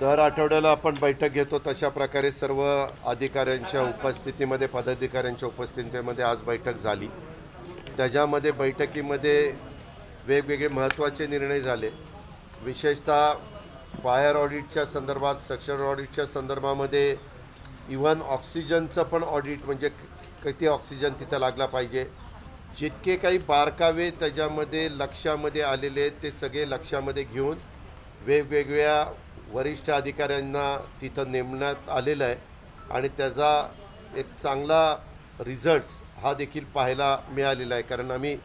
दर आठवड्याला आपण बैठक घेतो तशा प्रकारे सर्व अधिकाऱ्यांच्या उपस्थितीमध्ये पदाधिकाऱ्यांच्या उपस्थितीमध्ये आज बैठक झाली. त्याच्यामध्ये बैठकीमध्ये वेगवेगळे महत्त्वाचे निर्णय झाले. विशेषतः फायर ऑडिटच्या संदर्भात स्ट्रक्चर ऑडिटच्या संदर्भामध्ये इव्हन ऑक्सिजनचं पण ऑडिट म्हणजे किती ऑक्सिजन तिथं लागला पाहिजे. जितके काही बारकावे त्याच्यामध्ये लक्षामध्ये आलेले आहेत ते सगळे लक्षामध्ये घेऊन वेगवेगळ्या वरिष्ठ अधिकाऱ्यांना तिथं नेमण्यात आलेलं आहे आणि त्याचा एक चांगला रिझल्ट्स हा देखील पाहायला मिळालेला आहे. कारण आम्ही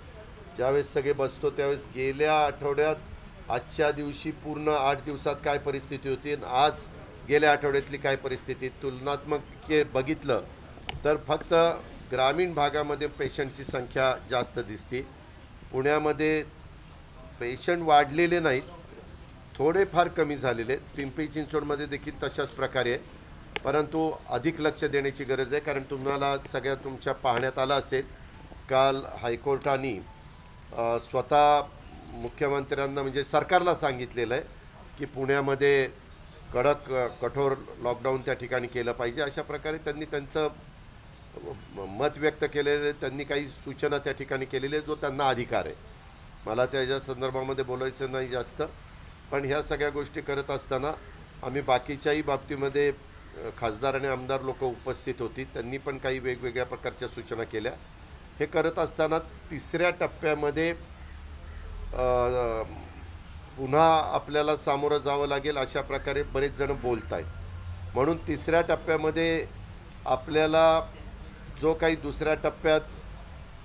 ज्यावेळेस सगळे बसतो त्यावेळेस गेल्या आठवड्यात आजच्या दिवशी पूर्ण आठ दिवसात काय परिस्थिती होती आणि आज गेल्या आठवड्यातली काय परिस्थिती? तुलनात्मक के बघितलं तर फक्त ग्रामीण भागामध्ये पेशंटची संख्या जास्त दिसते. पुण्यामध्ये पेशंट वाढलेले नाहीत. थोडेफार कमी झालेले आहेत. पिंपरी चिंचवडमध्ये देखील तशाच प्रकारे आहे परंतु अधिक लक्ष देण्याची गरज आहे कारण तुम्हाला सगळ्या तुमच्या पाहण्यात आलं असेल काल हायकोर्टाने स्वतः मुख्यमंत्र्यांना म्हणजे सरकारला सांगितलेलं आहे की पुण्यामध्ये कडक कठोर लॉकडाऊन त्या ठिकाणी केलं पाहिजे. अशा प्रकारे त्यांनी त्यांचं म- मत व्यक्त केलेलं आहे. त्यांनी काही सूचना त्या ठिकाणी केलेली आहेत जो त्यांना अधिकार आहे. मला त्याच्या संदर्भामध्ये बोलायचं नाही जास्त. पण ह्या सगळ्या गोष्टी करत असताना आम्ही बाकीच्याही बाबतीमध्ये खासदार आणि आमदार लोक उपस्थित होती. त्यांनी पण काही वेगवेगळ्या प्रकारच्या सूचना केल्या. हे करत असताना तिसऱ्या टप्प्यामध्ये पुन्हा आपल्याला सामोरं जावं लागेल अशा प्रकारे बरेच जण बोलत आहेत. म्हणून तिसऱ्या टप्प्यामध्ये आपल्याला जो काही दुसऱ्या टप्प्यात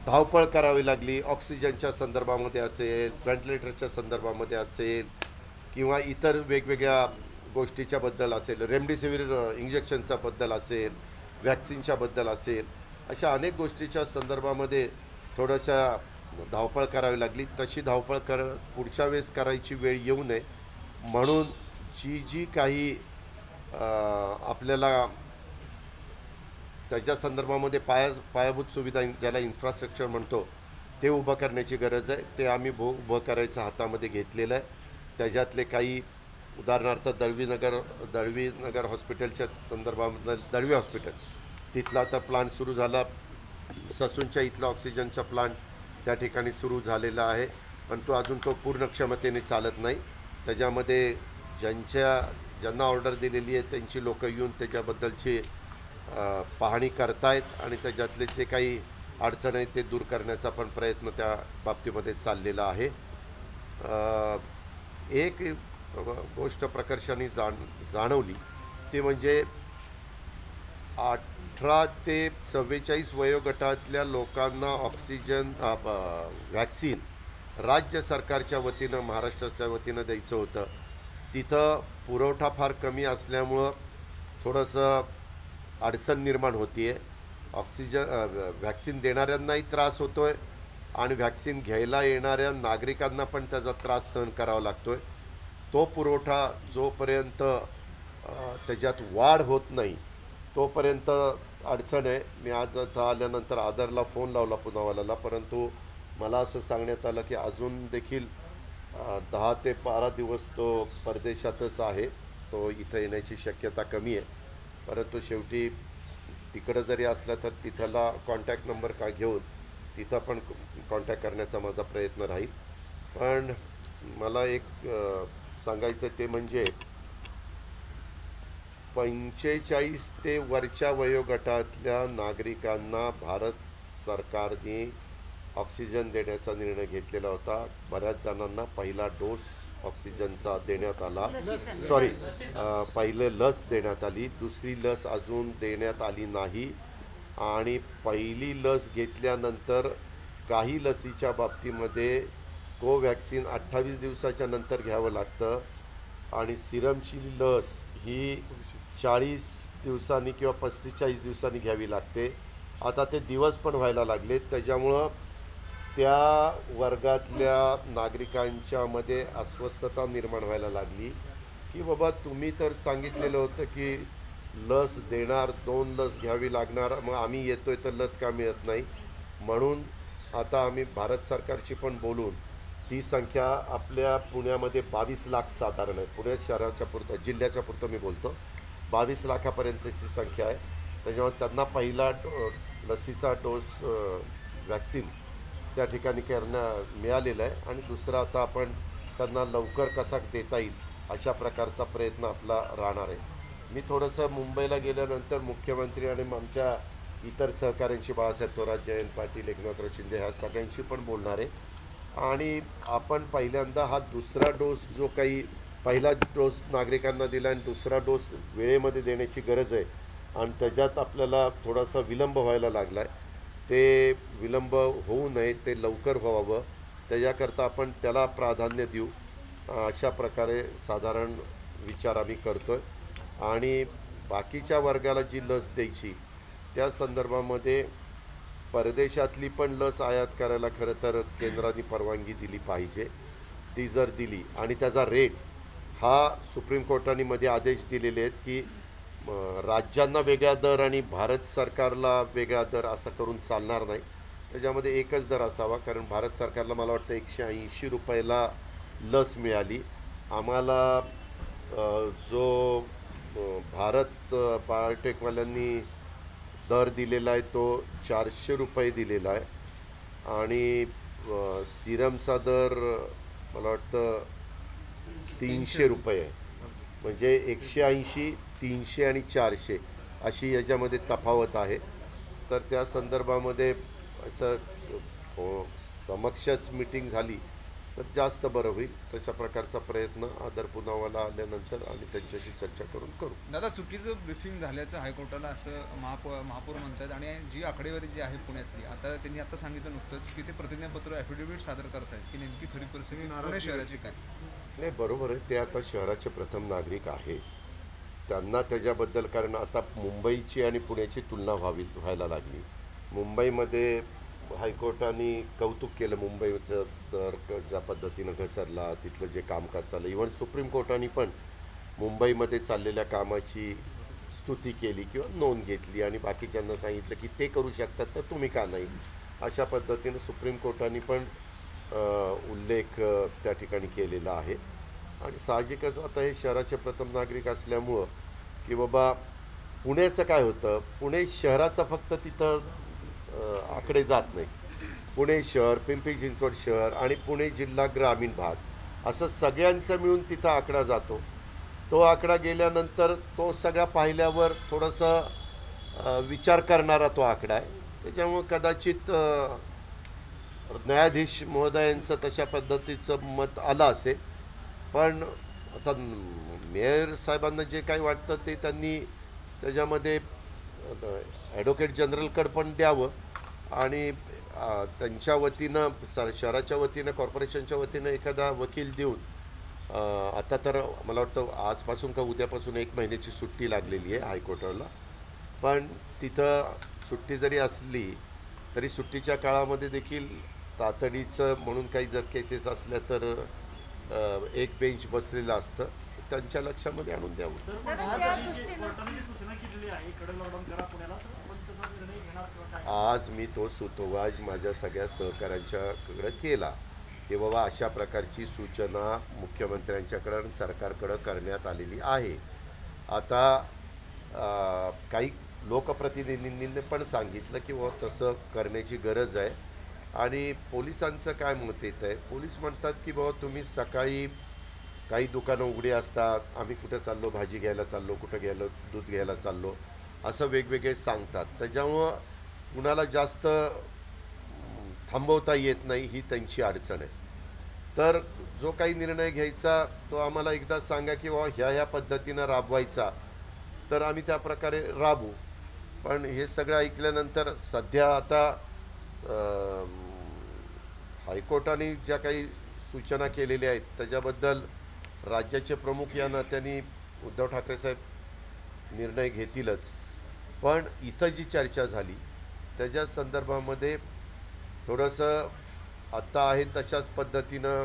धावपळ करावी लागली ऑक्सिजनच्या संदर्भामध्ये असेल व्हेंटिलेटरच्या संदर्भामध्ये असेल किंवा इतर वेगवेगळ्या गोष्टीच्याबद्दल असेल रेमडेसिवीर इंजेक्शनच्याबद्दल असेल व्हॅक्सिनच्याबद्दल असेल अशा अनेक गोष्टीच्या संदर्भामध्ये थोड्याशा धावपळ करावी लागली. तशी धावपळ कर पुढच्या वेळेस करायची वेळ येऊ नये. म्हणून जी जी काही आपल्याला त्याच्या संदर्भामध्ये पाया पायाभूत सुविधा ज्याला इन्फ्रास्ट्रक्चर म्हणतो ते उभं करण्याची गरज आहे. ते आम्ही भो उभं करायचं हातामध्ये घेतलेलं आहे. त्याच्यातले काही उदाहरणार्थ दळवीनगर दळवीनगर हॉस्पिटलच्या संदर्भामधलं दळवी हॉस्पिटल. तिथला आता प्लांट सुरू झाला. ससूनच्या इथला ऑक्सिजनचा प्लांट त्या ठिकाणी सुरू झालेला आहे. पण तो अजून तो पूर्ण क्षमतेने चालत नाही. त्याच्यामध्ये ज्यांच्या ज्यांना ऑर्डर दिलेली आहे त्यांची लोकं येऊन त्याच्याबद्दलची पाहणी करतायत आणि त्याच्यातले जे काही अडचण आहे ते दूर करण्याचा पण प्रयत्न त्या बाबतीमध्ये चाललेला आहे. एक गोष्ट प्रकर्षाने जाण जाणवली. ते म्हणजे अठरा ते चव्वेचाळीस वयोगटातल्या लोकांना ऑक्सिजन वॅक्सिन व्हॅक्सिन राज्य सरकारच्या वतीनं महाराष्ट्राच्या वतीनं द्यायचं होतं. तिथं पुरवठा फार कमी असल्यामुळं थोडंसं अडचण निर्माण होती आहे ऑक्सिजन वॅक्सिन व्हॅक्सिन देणाऱ्यांनाही त्रास होतो आहे आणि व्हॅक्सिन घ्यायला येणाऱ्या नागरिकांना पण त्याचा त्रास सहन करावा लागतो आहे तो पुरवठा जोपर्यंत त्याच्यात वाढ होत नाही तोपर्यंत अडचण आहे. मी आज आता आल्यानंतर आदरला फोन लावला पुनावाल्याला परंतु मला असं सांगण्यात आलं की अजून देखील दहा ते बारा दिवस तो परदेशातच आहे. तो इथं येण्याची शक्यता कमी आहे. परंतु शेवटी तिकडं जरी असला तर तिथला कॉन्टॅक्ट नंबर का घेऊन तिथं पण कॉन्टॅक्ट करण्याचा माझा प्रयत्न राहील. पण मला एक सांगायचं ते म्हणजे पंचेचाळीस ते वरच्या वयोगटातल्या नागरिकांना भारत सरकारने ऑक्सिजन देण्याचा निर्णय घेतलेला होता. बऱ्याच जणांना पहिला डोस ऑक्सिजनचा देण्यात आला. सॉरी पहिले लस देण्यात आली. दुसरी लस अजून देण्यात आली नाही. आणि पहिली लस घेतल्यानंतर काही लसीच्या बाबतीमध्ये कोवॅक्सिन अठ्ठावीस दिवसाच्या नंतर घ्यावं लागतं. आणि सिरमची लस ही चाळीस दिवसांनी किंवा पस्तीस चाळीस दिवसांनी घ्यावी लागते. आता ते दिवस पण व्हायला लागले त्याच्यामुळं त्या वर्गातल्या नागरिकांच्यामध्ये अस्वस्थता निर्माण व्हायला लागली. की बाबा तुम्ही तर सांगितलेलं होतं की लस देणार दोन लस घ्यावी लागणार मग आम्ही येतोय तर लस का मिळत नाही? म्हणून आता आम्ही भारत सरकारची पण बोलून ती संख्या आपल्या पुण्यामध्ये बावीस लाख साधारण आहे. पुणे शहराच्या पुरतं जिल्ह्याच्या पुरतं मी बोलतो. बावीस लाखापर्यंतची संख्या आहे. त्याच्यामुळे त्यांना पहिला डो लसीचा डोस वॅक्सिन त्या ठिकाणी करण्या मिळालेला आहे. आणि दुसरा आता आपण त्यांना लवकर कसा देता येईल अशा प्रकारचा प्रयत्न आपला राहणार आहे. मी थोडंसं मुंबईला गेल्यानंतर मुख्यमंत्री आणि आमच्या इतर सहकाऱ्यांशी बाळासाहेब थोरात जयंत पाटील एकनाथराव शिंदे ह्या सगळ्यांशी पण बोलणार आहे. आणि आपण पहिल्यांदा हा दुसरा डोस जो काही पहिला डोस नागरिकांना दिला आणि दुसरा डोस वेळेमध्ये देण्याची गरज आहे आणि त्याच्यात आपल्याला थोडासा विलंब व्हायला लागला आहे ते विलंब होऊ नये ते लवकर व्हावं. त्याच्याकरता आपण त्याला प्राधान्य देऊ. अशा प्रकारे साधारण विचार आम्ही करतो आहे आणि बाकीच्या वर्गाला जी लस द्यायची त्या संदर्भामध्ये परदेशातली पण लस आयात करायला खरं तर केंद्राने परवानगी दिली पाहिजे. ती जर दिली आणि त्याचा रेट हा सुप्रीम कोर्टाने मध्ये आदेश दिलेले आहेत की राज्यांना वेगळा दर आणि भारत सरकारला वेगळा दर असा करून चालणार नाही. त्याच्यामध्ये एकच दर असावा कारण भारत सरकारला मला वाटतं एकशे ऐंशी रुपयाला लस मिळाली. आम्हाला जो भारत बायोटेकवाल्यांनी दर दिलेला आहे तो चारशे रुपये दिलेला आहे. आणि सिरमचा दर मला वाटतं तीनशे रुपये आहे. म्हणजे एकशे ऐंशी तीनशे आणि चारशे अशी याच्यामध्ये तफावत आहे. तर त्या संदर्भामध्ये असं हो, समक्षच मिटिंग झाली. तर जास्त बरं होईल तशा प्रकारचा प्रयत्न आदर पुनावाला आल्यानंतर आणि त्यांच्याशी चर्चा करून करू. दादा चुकीचं ब्रिफिंग झाल्याचं हायकोर्टाला असं महापौर महापौर म्हणतात आणि जी आकडेवारी जी आहे पुण्यातली आता त्यांनी आता सांगितलं नुकतंच की ते प्रतिज्ञापत्र ॲफिडेव्हिट सादर करतायत की नेमकी खरी परिस्थिती पुणे शहराची काय? नाही बरोबर आहे ते आता शहराचे प्रथम नागरिक आहे. त्यांना त्याच्याबद्दल कारण आता मुंबईची आणि पुण्याची तुलना व्हावी व्हायला लागली. मुंबईमध्ये हायकोर्टाने कौतुक केलं मुंबईचं तर क- ज्या पद्धतीनं घसरला तिथलं जे कामकाज चाललं. इव्हन सुप्रीम कोर्टाने पण मुंबईमध्ये चाललेल्या कामाची स्तुती केली किंवा नोंद घेतली आणि बाकीच्यांना सांगितलं की ते करू शकतात तर तुम्ही का नाही? अशा पद्धतीनं सुप्रीम कोर्टाने पण उल्लेख त्या ठिकाणी केलेला आहे. आणि साहजिकच आता हे शहराचे प्रथम नागरिक असल्यामुळं की बाबा पुण्याचं काय होतं? पुणे शहराचा फक्त तिथं आकडे जात नाही. पुणे शहर पिंपरी चिंचवड शहर आणि पुणे जिल्हा ग्रामीण भाग असं सगळ्यांचं मिळून तिथं आकडा जातो. तो आकडा गेल्यानंतर तो सगळा पाहिल्यावर थोडंसं विचार करणारा तो आकडा आहे. त्याच्यामुळं कदाचित न्यायाधीश महोदयांचं तशा पद्धतीचं मत आलं असेल. पण आता मेयर साहेबांना जे काही वाटतं ते त्यांनी त्याच्यामध्ये ॲडव्होकेट जनरलकडं पण द्यावं आणि त्यांच्या वतीनं स शहराच्या वतीनं कॉर्पोरेशनच्या वतीनं एखादा वकील देऊन आता तर मला वाटतं आजपासून का उद्यापासून एक महिन्याची सुट्टी लागलेली आहे हायकोर्टाला. पण तिथं सुट्टी जरी असली तरी सुट्टीच्या काळामध्ये देखील तातडीचं म्हणून काही जर केसेस असल्या तर एक बेंच बसलेलं असतं. त्यांच्या लक्षामध्ये आणून द्यावं. आज मी तो सुतोवाज माझ्या सगळ्या सहकाऱ्यांच्याकडं केला. की बाबा अशा प्रकारची सूचना मुख्यमंत्र्यांच्याकडं आणि सरकारकडं करण्यात आलेली आहे. आता काही लोकप्रतिनिधींनी पण सांगितलं की बाबा तसं करण्याची गरज आहे. आणि पोलिसांचं काय मत येत आहे पोलीस म्हणतात की बाबा तुम्ही सकाळी काही दुकानं उघडी असतात आम्ही कुठं चाललो भाजी घ्यायला चाललो कुठं गेलो दूध घ्यायला चाललो असं वेगवेगळे सांगतात. त्याच्यामुळं कुणाला जास्त थांबवता येत नाही ही त्यांची अडचण आहे. तर जो काही निर्णय घ्यायचा तो आम्हाला एकदा सांगा की बाबा ह्या ह्या पद्धतीनं राबवायचा तर आम्ही त्या प्रकारे राबू. पण हे सगळं ऐकल्यानंतर सध्या आता हायकोर्टाने ज्या काही सूचना केलेल्या आहेत त्याच्याबद्दल राज्याचे प्रमुख या नात्याने उद्धव ठाकरे साहेब निर्णय घेतीलच. पण इथं जी चर्चा झाली त्याच्या संदर्भामध्ये थोडंसं आत्ता आहे तशाच पद्धतीनं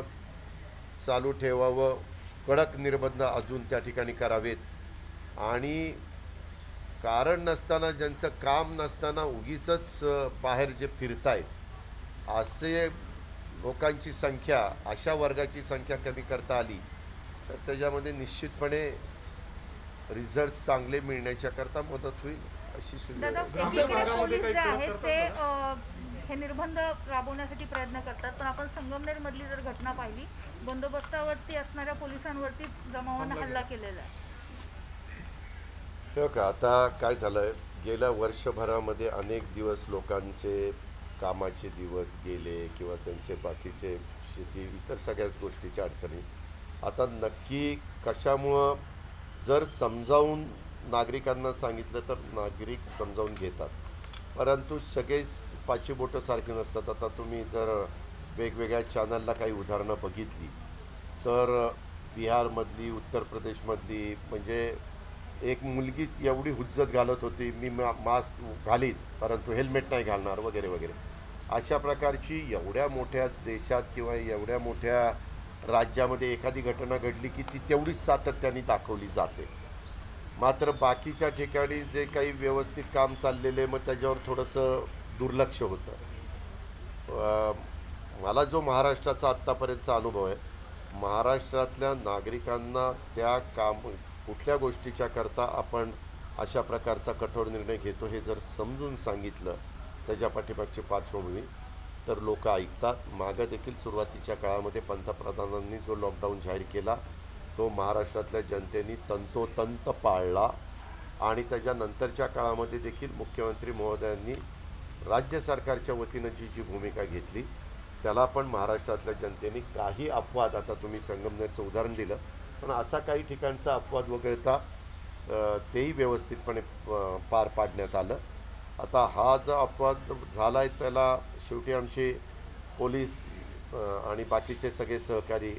चालू ठेवावं कडक निर्बंध अजून त्या ठिकाणी करावेत. आणि कारण नसताना ज्यांचं काम नसताना उगीच बाहेर जे फिरतायत असे लोकांची संख्या अशा वर्गाची संख्या कमी करता आली तर त्याच्यामध्ये निश्चितपणे रिझल्ट चांगले मिळण्याच्या करता मदत होईल अशी दादा सुविधा एकीकडे पोलीस जे आहेत ते अ, हे निर्बंध राबवण्यासाठी प्रयत्न करतात पण आपण संगमनेर मधली जर घटना पाहिली बंदोबस्तावरती असणाऱ्या पोलिसांवरती जमावानं हल्ला केलेला आहे. हो का आता काय झालंय? गेल्या वर्षभरामध्ये अनेक दिवस लोकांचे कामाचे दिवस गेले किंवा त्यांचे बाकीचे शेती इतर सगळ्याच गोष्टीच्या अडचणी. आता नक्की कशामुळं जर समजावून नागरिकांना सांगितलं तर नागरिक समजावून घेतात. परंतु सगळेच पाची बोटं सारखे नसतात. आता तुम्ही जर वेगवेगळ्या चॅनलला काही उदाहरणं बघितली तर बिहारमधली उत्तर प्रदेशमधली म्हणजे एक मुलगीच एवढी हुज्जत घालत होती मी मा मास्क घालीन परंतु हेल्मेट नाही घालणार वगैरे वगैरे. अशा प्रकारची एवढ्या मोठ्या देशात किंवा एवढ्या मोठ्या राज्यामध्ये एखादी घटना घडली की ती तेवढीच सातत्याने दाखवली जाते. मात्र बाकीच्या ठिकाणी जे काही व्यवस्थित काम चाललेले मग त्याच्यावर थोडंसं दुर्लक्ष होतं. मला जो महाराष्ट्राचा आत्तापर्यंतचा अनुभव आहे महाराष्ट्रातल्या नागरिकांना त्या काम कुठल्या गोष्टीच्या करता आपण अशा प्रकारचा कठोर निर्णय घेतो हे जर समजून सांगितलं त्याच्या पाठीमागची पार्श्वभूमी तर लोक ऐकतात. मागं देखील सुरुवातीच्या काळामध्ये पंतप्रधानांनी जो लॉकडाऊन जाहीर केला तो महाराष्ट्रातल्या जनतेने तंतोतंत पाळला आणि त्याच्यानंतरच्या काळामध्ये देखील मुख्यमंत्री महोदयांनी राज्य सरकारच्या वतीनं जी जी भूमिका घेतली त्याला पण महाराष्ट्रातल्या जनतेने काही अपवाद आता तुम्ही संगमनेरचं उदाहरण दिलं पण असा काही ठिकाणचा अपवाद वगळता तेही व्यवस्थितपणे पार पाडण्यात आलं. आता हा जो अपवाद झाला आहे त्याला शेवटी आमचे पोलीस आणि बाकीचे सगळे सहकारी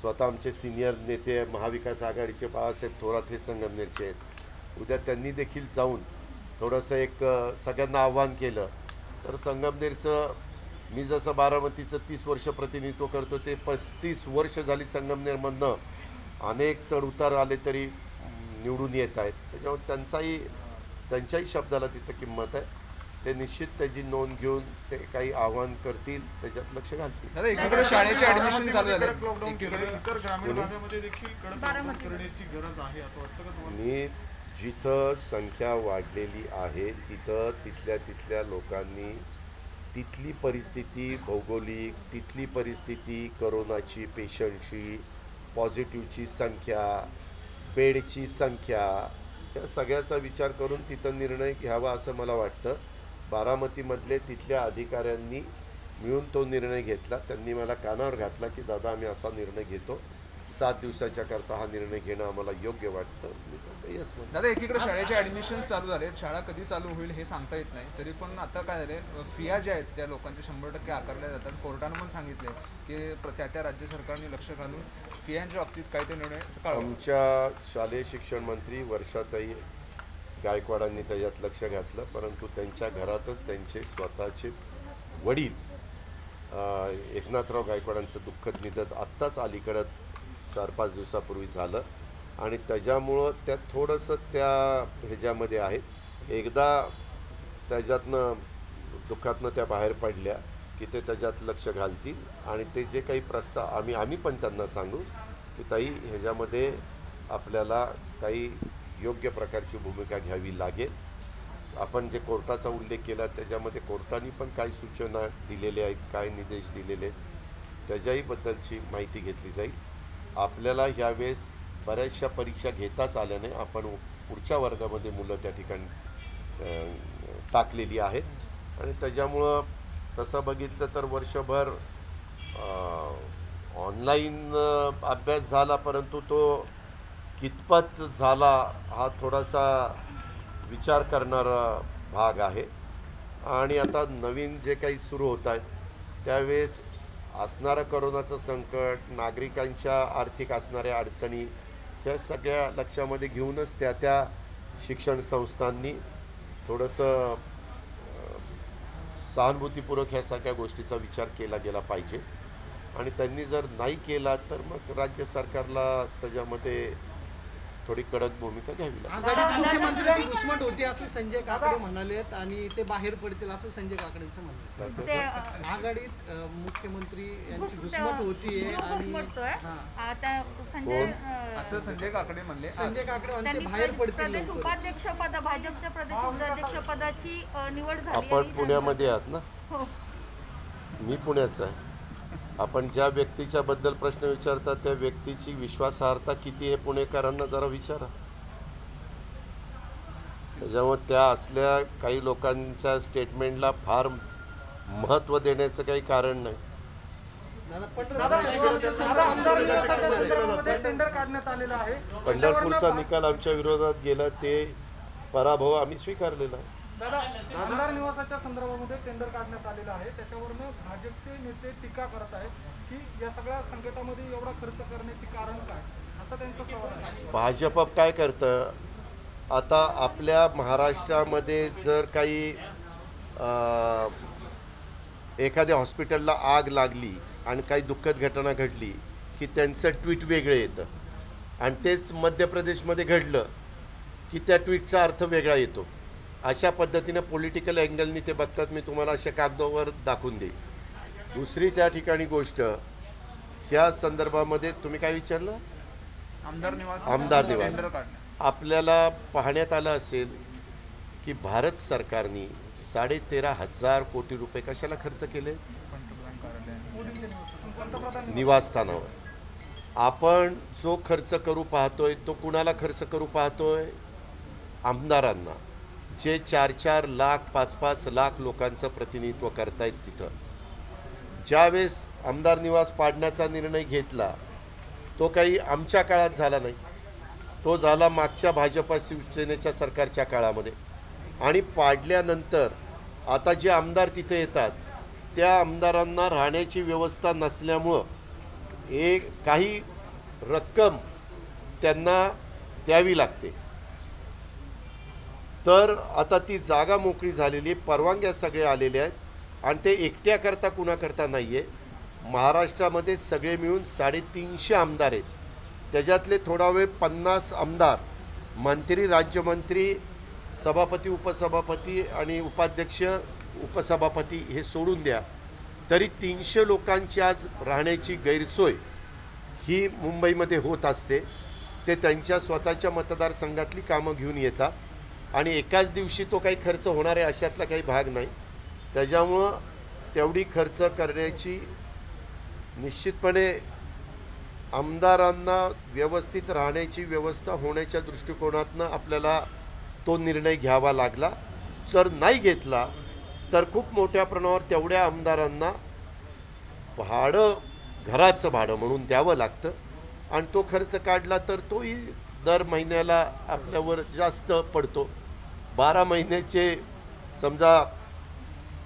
स्वतः आमचे सिनियर नेते महाविकास आघाडीचे बाळासाहेब थोरात हे संगमनेरचे आहेत. उद्या त्यांनी देखील जाऊन थोडंसं एक सगळ्यांना आव्हान केलं. तर संगमनेरचं मी जसं बारामतीचं तीस वर्ष प्रतिनिधित्व करतो ते पस्तीस वर्ष झाली संगमनेरमधनं अनेक चढउतार आले तरी निवडून येत आहेत. त्याच्यामुळे त्यांचाही त्यांच्याही शब्दाला तिथं किंमत आहे. ते निश्चित त्याची नोंद घेऊन ते काही आव्हान करतील त्याच्यात लक्ष घालतील. दादा एकीकडे शाळेचे ऍडमिशन चालू झाले. कडक लॉकडाऊन केलं एकीकडे इतर ग्रामीण भागामध्ये देखील कडक लॉकडाऊन बारामती. करण्याची गरज आहे असं वाटतं का तुम्हाला? मी जिथं संख्या वाढलेली आहे तिथं तिथल्या तिथल्या लोकांनी तिथली परिस्थिती भौगोलिक तिथली परिस्थिती करोनाची पेशंटची पॉझिटिव्हची संख्या बेडची संख्या या सगळ्याचा विचार करून तिथं निर्णय घ्यावा असं मला वाटतं. बारामतीमधले तिथल्या अधिकाऱ्यांनी मिळून तो निर्णय घेतला. त्यांनी मला कानावर घातला की दादा आम्ही असा निर्णय घेतो. सात दिवसाच्या करता हा निर्णय घेणं आम्हाला योग्य वाटतं. मी येस दादा एकीकडे शाळेचे ऍडमिशन चालू झाले शाळा कधी चालू होईल हे सांगता येत नाही. तरी पण आता काय झाले फिया ज्या आहेत त्या लोकांच्या शंभर टक्के आकारल्या जातात. कोर्टानं पण सांगितलंय की प्र- त्या त्या राज्य सरकारने लक्ष घालून फियांच्या बाबतीत काय ते निर्णय आमच्या शालेय शिक्षण मंत्री वर्षाताई गायकवाडांनी त्याच्यात लक्ष घातलं परंतु त्यांच्या घरातच त्यांचे स्वतःचे वडील एकनाथराव गायकवाडांचं दुःखद निधन आत्ताच अलीकडं चार पाच दिवसापूर्वी झालं आणि त्याच्यामुळं त्या थोडंसं त्या ह्याच्यामध्ये आहेत. एकदा त्याच्यातनं दुःखातनं त्या बाहेर पडल्या. की ते त्याच्यात लक्ष घालतील. आणि ते जे काही प्रस्ताव आम्ही आम्ही पण त्यांना सांगू की ताई ह्याच्यामध्ये आपल्याला काही योग्य प्रकारची भूमिका घ्यावी लागेल. आपण जे कोर्टाचा उल्लेख केला त्याच्यामध्ये कोर्टाने पण काही सूचना दिलेल्या आहेत काय निर्देश दिलेले आहेत त्याच्याही बद्दलची माहिती घेतली जाईल. आपल्याला ह्यावेळेस बऱ्याचशा परीक्षा घेताच आल्याने आपण पुढच्या वर्गामध्ये मुलं त्या ठिकाणी टाकलेली आहेत. आणि त्याच्यामुळं तसं बघितलं तर वर्षभर ऑनलाईन अभ्यास झाला परंतु तो कितपत झाला हा थोडासा विचार करणारा भाग आहे. आणि आता नवीन जे काही सुरू होत आहेत त्यावेळेस असणारं करोनाचं संकट नागरिकांच्या आर्थिक असणाऱ्या अडचणी ह्या सगळ्या लक्षामध्ये घेऊनच त्या त्या शिक्षण संस्थांनी थोडंसं सहानुभूतीपूर्वक ह्या सगळ्या गोष्टीचा विचार केला गेला पाहिजे. आणि त्यांनी जर नाही केला तर मग राज्य सरकारला त्याच्यामध्ये थोडी कडक भूमिका घ्यावी लागेल मुख्यमंत्री घुसमट होती असे संजय काकडे म्हणालेत आणि ते बाहेर पडतील असं संजय काकडेंचं म्हणणं आहे. ते अं, आघाडीत अं, मुख्यमंत्री यांची घुस- घुसमट होतीये आणि घुसमटतोय. हा. आता संजय अं, असं संजय काकडे म्हणले. संजय काकडे म्हणते त्यांनी बाहेर प्र- पडतील प्रदेश. उपाध्यक्ष पद भाजपच्या प्रदेश उपाध्यक्ष पदाची निवड झाली आपण आणि पुण्यामध्ये आहात ना? हो. मी पुण्याचा आहे. आपण ज्या व्यक्तीच्या बद्दल प्रश्न विचारता त्या व्यक्तीची विश्वासार्हता किती आहे पुणेकरांना जरा विचारा. त्याच्यामुळे त्या असल्या काही लोकांच्या स्टेटमेंटला फार महत्त्व देण्याचं काही कारण नाही. पंढरपूरचा निकाल आमच्या विरोधात गेला ते पराभव आम्ही स्वीकारलेला आहे. दादा आमदार निवासाच्या संदर्भामध्ये टेंडर काढण्यात आलेलं आहे. त्याच्यावरनं भाजपचे नेते टीका करत आहेत की या सगळ्या संकटामध्ये एवढा खर्च करण्याचे कारण काय? असं त्यांचं सवाल आहे. भाजप काय करतं? आता आपल्या महाराष्ट्रामध्ये जर काही एखाद्या हॉस्पिटलला आग लागली आणि काही दुःखद घटना घडली की त्यांचं ट्विट वेगळं येतं. आणि तेच मध्य प्रदेशमध्ये घडलं की त्या ट्विटचा अर्थ वेगळा येतो. अशा पद्धतीनं पॉलिटिकल अँगलनी ते बघतात मी तुम्हाला अशा कागदावर दाखवून देईन. दुसरी त्या ठिकाणी गोष्ट ह्या संदर्भामध्ये तुम्ही काय विचारलं? आमदार निवास आमदार निवास. आपल्याला पाहण्यात आलं असेल की भारत सरकारने साडेतेरा हजार कोटी रुपये कशाला खर्च केले? निवासस्थानावर. आपण जो खर्च करू पाहतोय तो कुणाला खर्च करू पाहतोय? आमदारांना. जे चार चार लाख पाच पाच लाख लोकांचं प्रतिनिधित्व करतायत तिथं. ज्यावेळेस आमदार निवास पाडण्याचा निर्णय घेतला तो काही आमच्या काळात झाला नाही. तो झाला मागच्या भाजपा शिवसेनेच्या सरकारच्या काळामध्ये. आणि पाडल्यानंतर आता जे आमदार तिथे येतात त्या आमदारांना राहण्याची व्यवस्था नसल्यामुळं एक काही रक्कम त्यांना द्यावी लागते. तर आता ती जागा मोकळी झालेली आहे, परवानग्या सगळ्या आलेल्या आहेत. आणि ते एकट्याकरता कुणाकरता नाही आहे महाराष्ट्रामध्ये सगळे मिळून साडेतीनशे आमदार आहेत. त्याच्यातले थोडा वेळ पन्नास आमदार मंत्री राज्यमंत्री सभापती उपसभापती आणि उपाध्यक्ष उपसभापती हे सोडून द्या. तरी तीनशे लोकांची आज राहण्याची गैरसोय ही मुंबईमध्ये होत असते. ते त्यांच्या स्वतःच्या मतदारसंघातली कामं घेऊन येतात. आणि एकाच दिवशी तो काही खर्च होणार आहे अशातला काही भाग नाही. त्याच्यामुळं तेवढी खर्च करण्याची निश्चितपणे आमदारांना व्यवस्थित राहण्याची व्यवस्था होण्याच्या दृष्टिकोनातनं आपल्याला तो निर्णय घ्यावा लागला. जर नाही घेतला तर खूप मोठ्या प्रमाणावर तेवढ्या आमदारांना भाडं घराचं भाडं म्हणून द्यावं लागतं. आणि तो खर्च काढला तर तोही दर महिन्याला आपल्यावर जास्त पडतो. बारा महिन्याचे समजा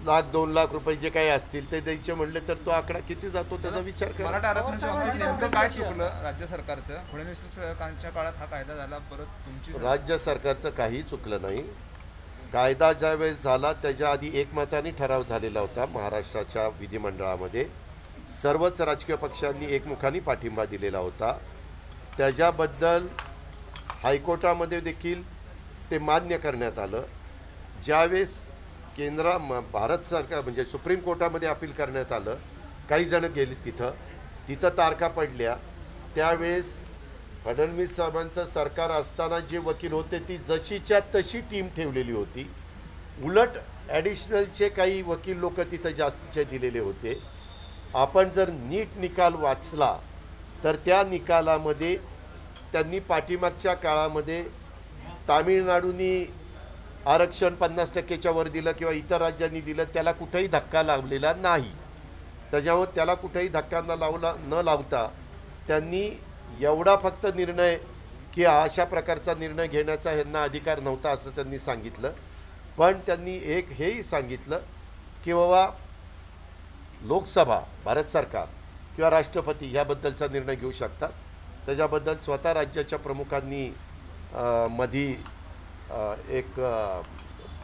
लाख दोन लाख रुपये जे काही असतील ते द्यायचे म्हणले तर तो आकडा किती जातो त्याचा विचार करा. मराठा आरक्षणाच्या बाबतीत नेमकं काय चुकलं राज्य सरकारचं? फडणवीस सरकारच्या काळात हा कायदा झाला परत तुमची सरकार- राज्य सरकारचं काही चुकलं नाही. कायदा ज्यावेळेस झाला त्याच्या आधी एकमताने ठराव झालेला होता महाराष्ट्राच्या विधिमंडळामध्ये. सर्वच राजकीय पक्षांनी एकमुखाने पाठिंबा दिलेला होता. त्याच्याबद्दल हायकोर्टामध्ये देखील ते मान्य करण्यात आलं. ज्यावेळेस केंद्र म- भारत सरकार म्हणजे सुप्रीम कोर्टामध्ये अपील करण्यात आलं काही जणं गेली तिथं तिथं तारखा पडल्या. त्यावेळेस फडणवीस साहेबांचं सरकार असताना जे वकील होते ती जशीच्या तशी टीम ठेवलेली होती. उलट ॲडिशनलचे काही वकील लोक तिथं जास्तीचे दिलेले होते. आपण जर नीट निकाल वाचला तर त्या निकालामध्ये त्यांनी पाठीमागच्या काळामध्ये तामिळनाडूनी आरक्षण पन्नास टक्केच्या वर दिलं किंवा इतर राज्यांनी दिलं त्याला कुठेही धक्का लावलेला नाही. त्याच्यावर त्याला कुठेही धक्का न लावला न लावता त्यांनी एवढा फक्त निर्णय की अशा प्रकारचा निर्णय घेण्याचा ह्यांना अधिकार नव्हता असं त्यांनी सांगितलं. पण त्यांनी एक हेही सांगितलं की बाबा लोकसभा भारत सरकार किंवा राष्ट्रपती ह्याबद्दलचा निर्णय घेऊ शकतात. त्याच्याबद्दल स्वतः राज्याच्या प्रमुखांनी मधी एक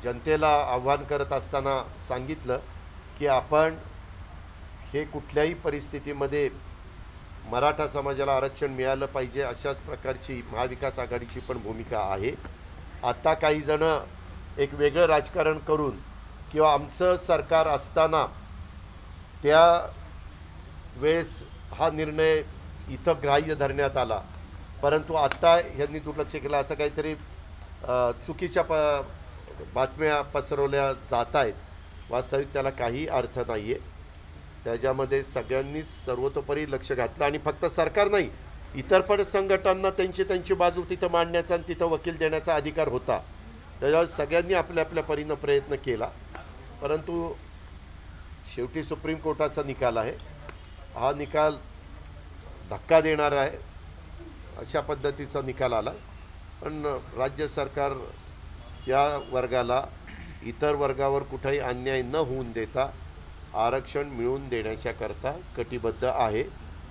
जनतेला आव्हान करत असताना सांगितलं की आपण हे कुठल्याही परिस्थितीमध्ये मराठा समाजाला आरक्षण मिळालं पाहिजे अशाच प्रकारची महाविकास आघाडीची पण भूमिका आहे. आता काही जण एक वेगळं राजकारण करून किंवा आमचं सरकार असताना त्या वेळेस हा निर्णय इथं ग्राह्य धरण्यात आला. परंतु आत्ता यांनी दुर्लक्ष केलं असं काहीतरी चुकीच्या प बातम्या पसरवल्या जात आहेत. वास्तविक त्याला काही अर्थ नाही आहे त्याच्यामध्ये सगळ्यांनी सर्वतोपरी लक्ष घातलं आणि फक्त सरकार नाही इतर पण संघटनांना त्यांची त्यांची बाजू तिथं मांडण्याचा आणि तिथं वकील देण्याचा अधिकार होता. त्याच्यावर सगळ्यांनी आपल्या आपल्या परीनं प्रयत्न केला. परंतु शेवटी सुप्रीम कोर्टाचा निकाल आहे. हा निकाल धक्का देणारा आहे. अशा पद्धतीचा निकाल आला. पण राज्य सरकार या वर्गाला इतर वर्गावर कुठेही अन्याय न होऊन देता आरक्षण मिळवून देण्याच्याकरता कटिबद्ध आहे.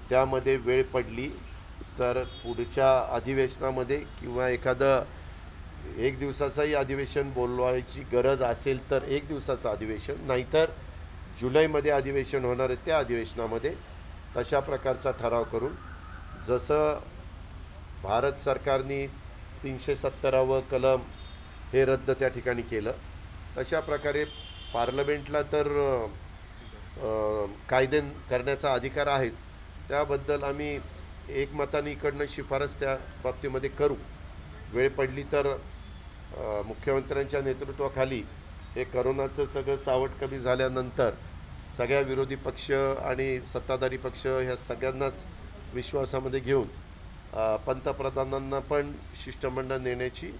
त्यामध्ये वेळ पडली तर पुढच्या अधिवेशनामध्ये किंवा एखादं एक दिवसाचंही अधिवेशन बोलवायची गरज असेल तर एक दिवसाचं अधिवेशन नाहीतर जुलैमध्ये अधिवेशन होणार आहे त्या अधिवेशनामध्ये तशा प्रकारचा ठराव करून जसं भारत सरकारने तीनशे सत्तरावं कलम हे रद्द त्या ठिकाणी केलं. तशा प्रकारे पार्लमेंटला तर कायदे करण्याचा अधिकार आहेच. त्याबद्दल आम्ही एकमताने इकडनं शिफारस त्या बाबतीमध्ये करू. वेळ पडली तर मुख्यमंत्र्यांच्या नेतृत्वाखाली हे करोनाचं सगळं सावट कमी झाल्यानंतर सगळ्या विरोधी पक्ष आणि सत्ताधारी पक्ष ह्या सगळ्यांनाच विश्वासामध्ये घेऊन पंतप्रधानांना पण शिष्टमंडळ नेण्याची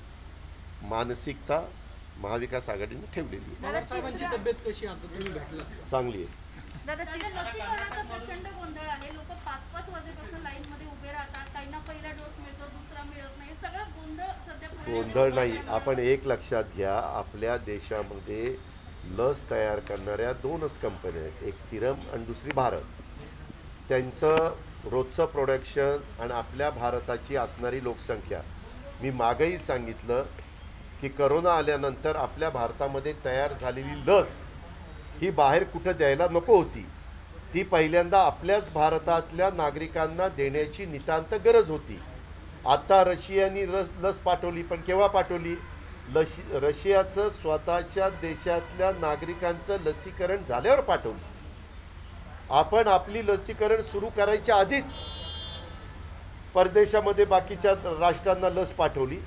मानसिकता महाविकास आघाडीने ठेवलेली चांगली आहे. दादा तिथे लसीकरणाचा प्रचंड गोंधळ आहे. लोक पाच पाच वाजेपासून लाईन मध्ये उभे राहतात. काहींना पहिला डोस मिळतो दुसरा मिळत नाही. सगळं गोंधळ सध्या पुण्यामध्ये गोंधळ नाही. वातावरणामुळे आपण एक लक्षात घ्या आपल्या देशामध्ये लस तयार करणाऱ्या दोनच कंपन्या आहेत. एक सिरम आणि दुसरी भारत. त्यांचं रोजचं प्रोडक्शन आणि आपल्या भारताची असणारी लोकसंख्या. मी मागंही सांगितलं की करोना आल्यानंतर आपल्या भारतामध्ये तयार झालेली लस ही बाहेर कुठं द्यायला नको होती. ती पहिल्यांदा आपल्याच भारतातल्या नागरिकांना देण्याची नितांत गरज होती. आता रशियानी लस लस पाठवली पण केव्हा पाठवली? लशी रशियाचं स्वतःच्या देशातल्या नागरिकांचं लसीकरण झाल्यावर पाठवली. आपण आपली लसीकरण सुरू करायच्या आधीच परदेशामध्ये बाकीच्या राष्ट्रांना लस पाठवली.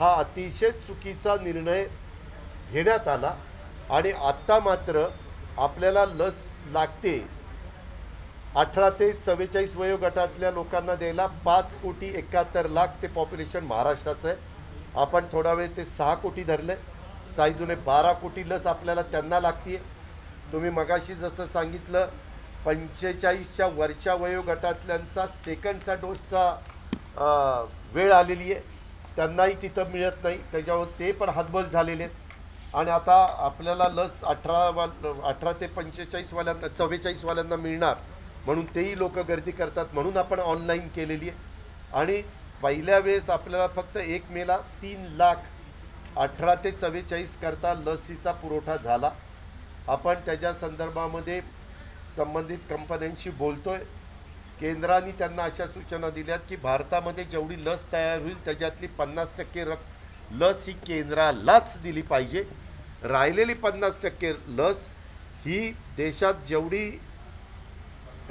हा अतिशय चुकीचा निर्णय घेण्यात आला आणि आत्ता मात्र आपल्याला लस लागते. अठरा ते चव्वेचाळीस वयोगटातल्या लोकांना द्यायला पाच कोटी एकाहत्तर लाख ते पॉप्युलेशन महाराष्ट्राचं आहे. आपण थोडा वेळ ते सहा कोटी धरलं साईदूने बारा कोटी लस आपल्याला त्यांना लागते तुम्ही मगाशी जसं सांगितलं पंचेचाळीसच्या वरच्या वयोगटातल्यांचा सेकंडचा डोसचा वेळ आलेली आहे. त्यांनाही तिथं मिळत नाही. त्याच्यावर ते पण हातबल झालेले आहेत. आणि आता आपल्याला लस अठरा वा अठरा ते पंचेचाळीसवाल्यांना चव्वेचाळीसवाल्यांना मिळणार. म्हणून तेही लोक गर्दी करतात. म्हणून आपण ऑनलाईन केलेली आहे. आणि पहिल्या वेळेस आपल्याला फक्त एक मेला तीन लाख अठरा ते चव्वेचाळीस करता लसीचा पुरवठा झाला. आपण त्याच्या संदर्भामध्ये संबंधित कंपन्यांशी बोलतोय. केंद्राने त्यांना अशा सूचना दिल्यात की भारतामध्ये जेवढी लस तयार होईल त्याच्यातली पन्नास टक्के रक लस ही केंद्रालाच दिली पाहिजे. राहिलेली पन्नास टक्के लस ही देशात जेवढी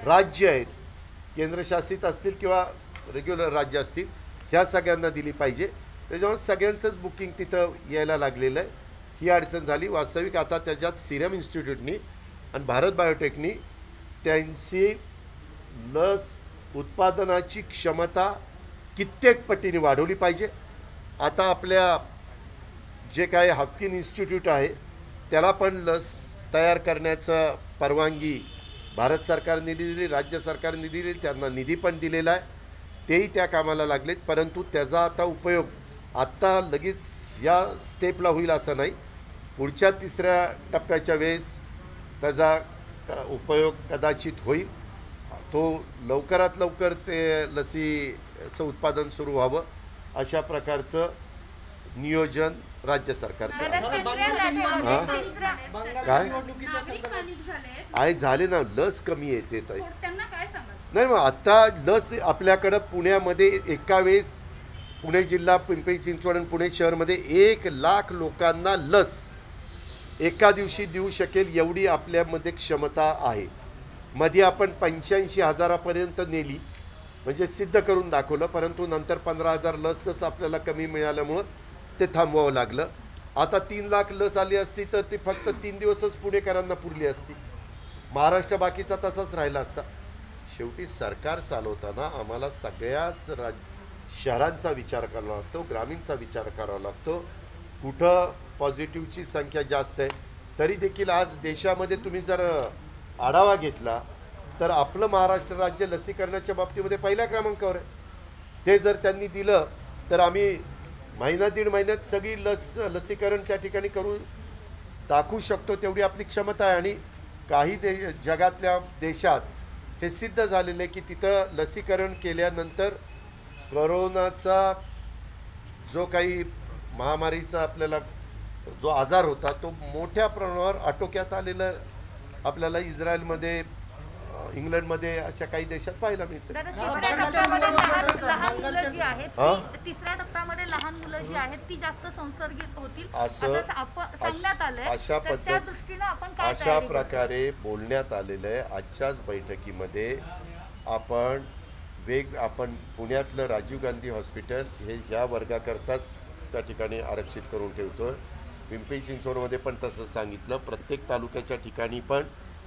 राज्य आहेत केंद्रशासित असतील किंवा रेग्युलर राज्य असतील ह्या सगळ्यांना दिली पाहिजे. त्याच्यामुळे सगळ्यांचंच बुकिंग तिथं यायला लागलेलं आहे. ही अडचण झाली. वास्तविक आता त्याच्यात सिरम इन्स्टिट्यूटनी आणि भारत बायोटेकनी त्यांची लस उत्पादनाची क्षमता कित्येक पटीने वाढवली पाहिजे. आता आपल्या जे काय हाफकिन इन्स्टिट्यूट आहे त्याला पण लस तयार करण्याचं परवानगी भारत सरकारने दिलेली राज्य सरकारने दिलेली त्यांना निधी पण दिलेला आहे. तेही त्या कामाला लागलेत परंतु त्याचा आता उपयोग आत्ता लगेच या स्टेपला होईल असं नाही. पुढच्या तिसऱ्या टप्प्याच्या वेळेस त्याचा क- उपयोग कदाचित होईल. तो लवकरात लवकर ते लसीचं उत्पादन सुरू व्हावं अशा प्रकारचं नियोजन राज्य सरकारचं हा? काय? आहे झाले ना लस कमी येते ताई. त्यांना काय सांगाल? नाही मग आत्ता लस आपल्याकडं पुण्यामध्ये एका वेळेस पुणे जिल्हा पिंपरी चिंचवड आणि पुणे शहरमध्ये एक लाख लोकांना लस एका दिवशी देऊ शकेल एवढी आपल्यामध्ये क्षमता आहे. मध्ये आपण पंच्याऐंशी हजारापर्यंत नेली म्हणजे सिद्ध करून दाखवलं परंतु नंतर पंधरा हजार लसच आपल्याला कमी मिळाल्यामुळं ते थांबवावं लागलं. आता तीन लाख लस आली असती तर ती फक्त तीन दिवसच पुणेकरांना पुरली असती. महाराष्ट्र बाकीचा तसाच राहिला असता. शेवटी सरकार चालवताना आम्हाला सगळ्याच राज शहरांचा विचार करावा लागतो ग्रामीणचा विचार करावा लागतो. कुठं पॉझिटिव्हची संख्या जास्त आहे. तरी देखील आज देशामध्ये तुम्ही जर आढावा घेतला तर आपलं महाराष्ट्र राज्य लसीकरणाच्या बाबतीमध्ये पहिल्या क्रमांकावर आहे. ते जर त्यांनी दिलं तर आम्ही महिना दीड महिन्यात सगळी लस लसीकरण त्या ठिकाणी करू दाखवू शकतो तेवढी आपली क्षमता आहे. आणि काही दे जगातल्या देशात हे सिद्ध झालेलं आहे की तिथं लसीकरण केल्यानंतर करोनाचा जो काही महामारीचा आपल्याला जो आजार होता तो मोठ्या प्रमाणावर आटोक्यात आलेला आपल्याला इस्रायलमध्ये इंग्लंडमध्ये अशा काही देशात पाहायला मिळतं. दादा तिसऱ्या टप्प्यामध्ये लहान लहान मुलं जी आहेत हा? ती- तिसऱ्या टप्प्यामध्ये लहान मुलं जी आहेत ती जास्त संसर्गित होतील. असं- असं आपण सांगण्यात आलंय अशा तर त्या पद्धत- दृष्टीनं आपण काय अशा तयारी? प्रकारे बोलण्यात आलेलं आहे आजच्याच बैठकीमध्ये आपण वेग आपण पुण्यातलं राजीव गांधी हॉस्पिटल हे ह्या वर्गाकरताच त्या ठिकाणी आरक्षित करून ठेवतो पिंपरी चिंचवडमध्ये पण तसं सांगितलं. प्रत्येक तालुक्याच्या ठिकाणी पण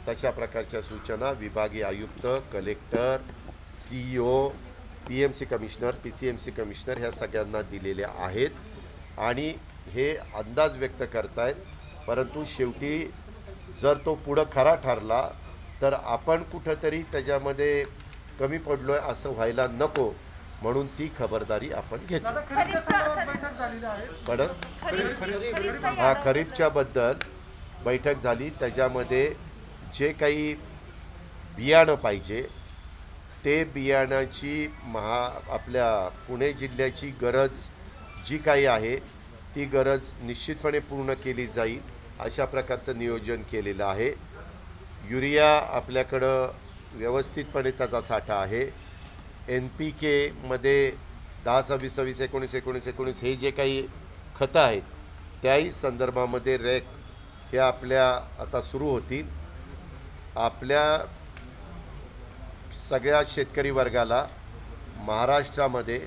तशा प्रकारच्या सूचना विभागीय आयुक्त collector C O P M C commissioner P C M C commissioner ह्या सगळ्यांना दिलेल्या आहेत. आणि हे अंदाज व्यक्त करतायत. परंतु शेवटी जर तो पुढं खरा ठरला तर आपण कुठंतरी त्याच्यामध्ये कमी पडलो आहे असं व्हायला नको. म्हणून ती खबरदारी आपण घेतो पण हा खरीपच्या बद्दल बैठक झाली. त्याच्यामध्ये जे काही बियाणं पाहिजे ते बियाणाची महा आपल्या पुणे जिल्ह्याची गरज जी काही आहे ती गरज निश्चितपणे पूर्ण केली जाईल अशा प्रकारचं नियोजन केलेलं आहे. युरिया आपल्याकडं व्यवस्थितपणे त्याचा साठा आहे. एन पी केमध्ये दहा सव्वीस सव्वीस एकोणीस एकोणीस एकोणीस हे जे काही खतं आहेत त्याही संदर्भामध्ये रॅक हे आपल्या आता सुरू होतील. आपल्या सगळ्या शेतकरी वर्गाला महाराष्ट्रामध्ये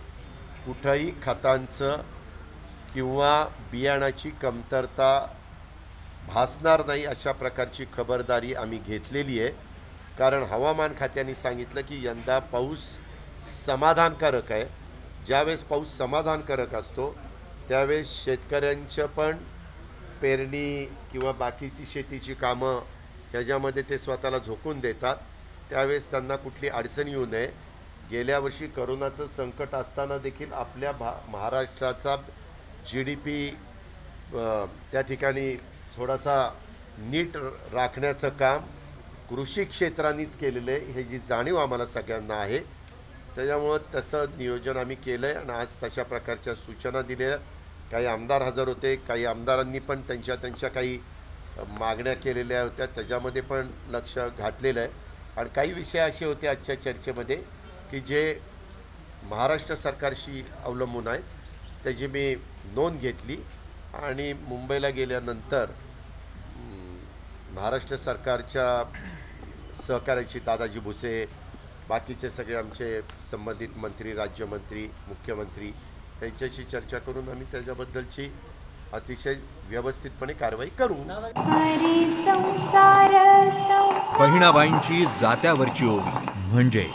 कुठंही खतांचं किंवा बियाणाची कमतरता भासणार नाही अशा प्रकारची खबरदारी आम्ही घेतलेली आहे. कारण हवामान खात्याने सांगितलं की यंदा पाऊस समाधानकारक आहे. ज्यावेळेस पाऊस समाधानकारक असतो त्यावेळेस शेतकऱ्यांचं पण पेरणी किंवा बाकीची शेतीची कामं ह्याच्यामध्ये ते स्वतःला झोकून देतात. त्यावेळेस त्यांना कुठली अडचण येऊ नये. गेल्या वर्षी करोनाचं संकट असताना देखील आपल्या भा महाराष्ट्राचा जी डी पी त्या ठिकाणी थोडासा नीट राखण्याचं काम कृषी क्षेत्रानेच केलेलं आहे. हे जी जाणीव आम्हाला सगळ्यांना आहे त्याच्यामुळं तसं नियोजन आम्ही केलं आहे आणि आज तशा प्रकारच्या सूचना दिल्या काही आमदार हजर होते काही आमदारांनी पण त्यांच्या त्यांच्या काही मागण्या केलेल्या होत्या. त्याच्यामध्ये पण लक्ष घातलेलं आहे. आणि काही विषय असे होते आजच्या चर्चेमध्ये की जे महाराष्ट्र सरकारशी अवलंबून आहेत त्याची मी नोंद घेतली. आणि मुंबईला गेल्यानंतर महाराष्ट्र सरकारच्या सहकार्याची दादाजी भुसे बाकीचे सगळे आमचे संबंधित मंत्री राज्यमंत्री मुख्यमंत्री यांच्याशी चर्चा करून आम्ही त्याच्याबद्दलची अतिशय व्यवस्थितपणे कारवाई करू. बहिणाबाईंची जात्यावरची ओवी म्हणजे